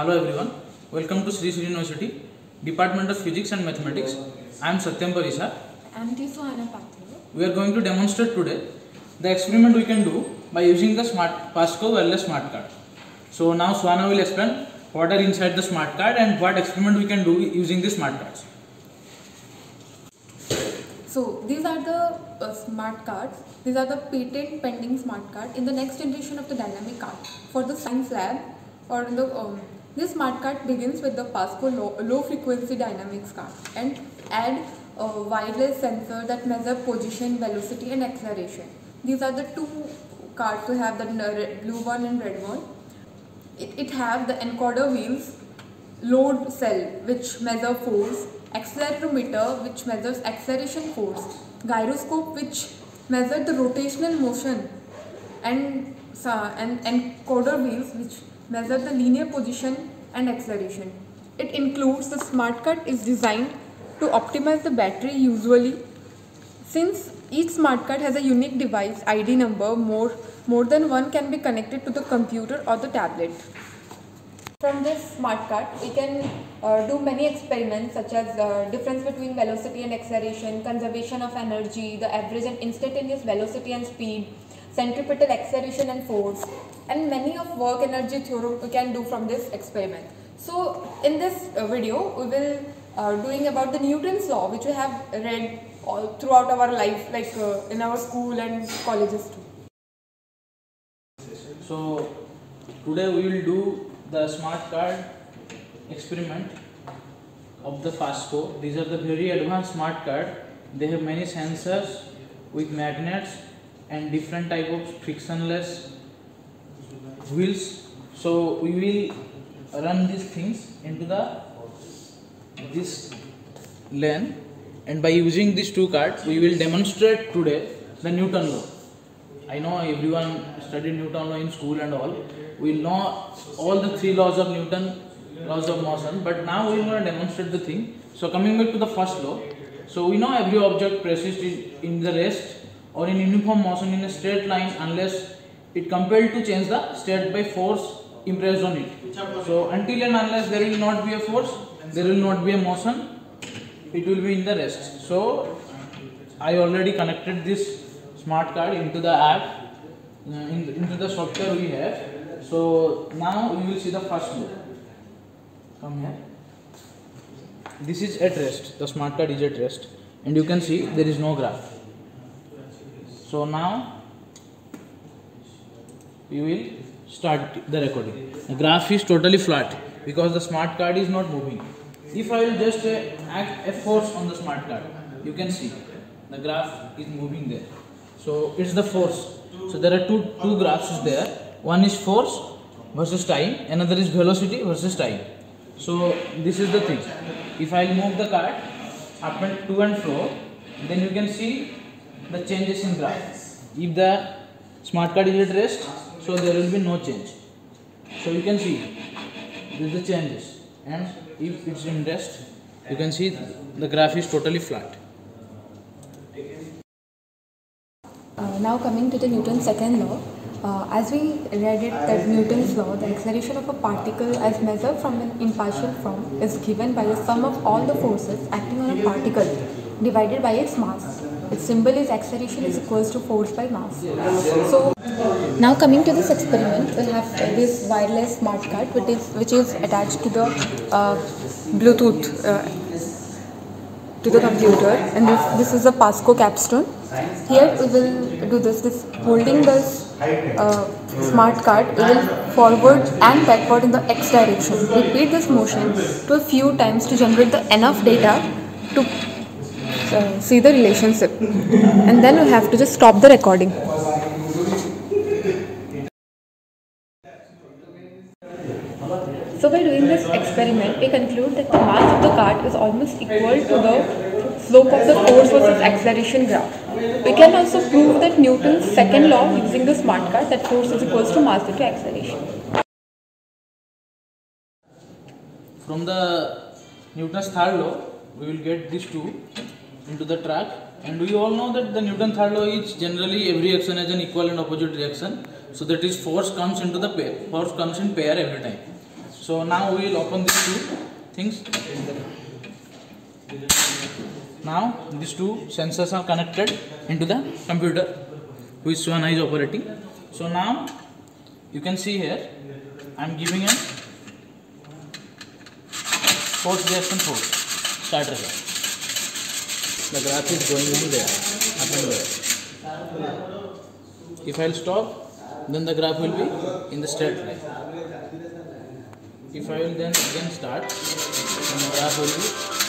Hello everyone, welcome to Sri Sri University, Department of Physics and Mathematics. I am Satyam Parisa. I'm Suhana Pathur. We are going to demonstrate today the experiment we can do by using the smart Pasco wireless smart card. So now Swana will explain what are inside the smart card and what experiment we can do using the smart cards. So these are the uh, smart cards. These are the patent pending smart card in the next generation of the dynamic card for the science lab or in the um, this smart card begins with the Pasco low, low frequency dynamics card and add a wireless sensor that measure position, velocity and acceleration. These are the two cards to have the uh, blue one and red one. It, it have the encoder wheels, load cell which measure force, accelerometer which measures acceleration force, gyroscope which measure the rotational motion and, and encoder wheels which measure the linear position and acceleration. It includes the smart card is designed to optimize the battery usually since each smart card has a unique device ID number, more, more than one can be connected to the computer or the tablet. From this smart card, we can uh, do many experiments such as uh, difference between velocity and acceleration, conservation of energy, the average and instantaneous velocity and speed, centripetal acceleration and force, and many of work energy theorem we can do from this experiment. So in this uh, video, we will uh, doing about the Newton's law, which we have read all throughout our life, like uh, in our school and colleges too. So today we will do the smart card experiment of the Pasco. These are the very advanced smart card. They have many sensors with magnets and different type of frictionless wheels. So we will run these things into the this lane and by using these two cards we will demonstrate today the Newton law. I know everyone studied Newton law in school and all. We know all the three laws of Newton, laws of motion, but now we're going to demonstrate the thing. So coming back to the first law, so we know every object persists in the rest or in uniform motion in a straight line unless it compelled to change the state by force impressed on it. So until and unless there will not be a force, there will not be a motion, it will be in the rest. So I already connected this smart card into the app, uh, in, into the software we have. So now we will see the first law. Come here. This is at rest. The smart card is at rest, and you can see there is no graph. So now we will start the recording. The graph is totally flat because the smart card is not moving. If I will just uh, act a force on the smart card, you can see the graph is moving there. So it's the force. So there are two two graphs is there. One is force versus time, another is velocity versus time. So this is the thing. If I move the card up and to and fro, then you can see the changes in graph. If the smart card is at rest, so there will be no change. So you can see this is the changes, and if it's in rest, you can see the graph is totally flat. Uh, now coming to the Newton's second law, uh, as we read it that Newton's law, the acceleration of a particle as measured from an impartial form is given by the sum of all the forces acting on a particle divided by its mass. Its symbol is acceleration is equals to force by mass. So now coming to this experiment, we have this wireless smart card which is which is attached to the uh, Bluetooth uh, to the computer and this, this is a Pasco capstone. Here we will do this, this holding this uh, smart card, we will forward and backward in the x direction. Repeat this motion to a few times to generate the enough data to uh, see the relationship and then we have to just stop the recording. So by doing this experiment, we conclude that the mass of the cart is almost equal to the slope of the force versus acceleration graph. We can also prove that Newton's second law using the smart card that force is equals to mass into acceleration. From the Newton's third law, we will get these two into the track. And we all know that the Newton third law is generally every action has an equal and opposite reaction. So that is force comes into the pair. Force comes in pair every time. So now we will open these two things. Now these two sensors are connected into the computer which Swana is operating. So now you can see here I am giving a force reaction force starter here. The graph is going on there, up and down If i'll stop, then the graph will be in the straight line. If I will then again start, then the graph will be